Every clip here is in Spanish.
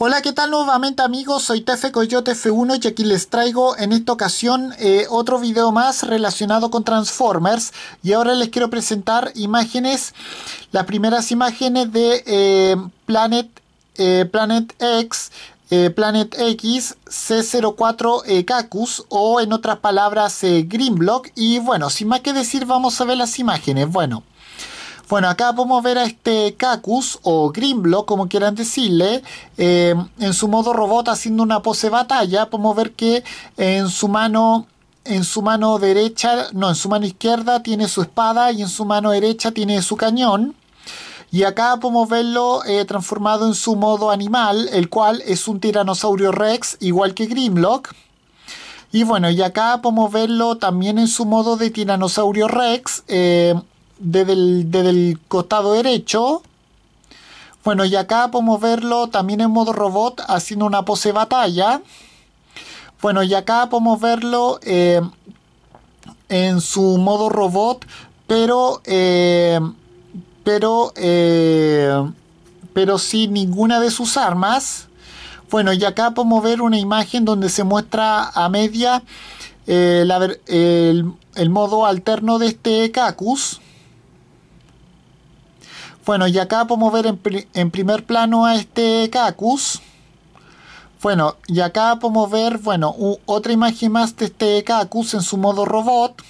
Hola, ¿qué tal nuevamente amigos? Soy Tefe Coyote F1 y aquí les traigo en esta ocasión eh, otro video más relacionado con Transformers y ahora les quiero presentar imágenes, las primeras imágenes de eh, Planet, eh, Planet X, Planet X C04 Cacus o en otras palabras Greenblock y bueno, sin más que decir vamos a ver las imágenes. Bueno. Bueno, acá podemos ver a este Cacus o Grimblock, como quieran decirle, eh, en su modo robot haciendo una pose batalla. Podemos ver que en su mano en su mano derecha, no, en su mano izquierda tiene su espada y en su mano derecha tiene su cañón. Y acá podemos verlo eh, transformado en su modo animal, el cual es un tiranosaurio rex, igual que Grimlock. Y bueno, y acá podemos verlo también en su modo de tiranosaurio rex, eh, desde el, costado derecho. Bueno, y acá podemos verlo también en modo robot haciendo una pose batalla. Bueno, y acá podemos verlo eh, en su modo robot, pero, eh, pero, eh, pero sin ninguna de sus armas. Bueno, y acá podemos ver una imagen donde se muestra a media el, el modo alterno de este Cacus. Bueno, y acá podemos ver en, primer plano a este Cacus. Bueno, y acá podemos ver, bueno, otra imagen más de este Cacus en su modo robot.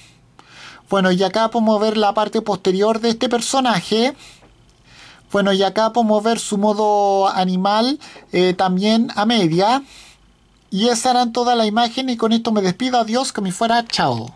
Bueno, y acá podemos ver la parte posterior de este personaje. Bueno, y acá podemos ver su modo animal eh, también a media. Y esa eran toda la imagen y con esto me despido. Adiós, que me fuera. Chao.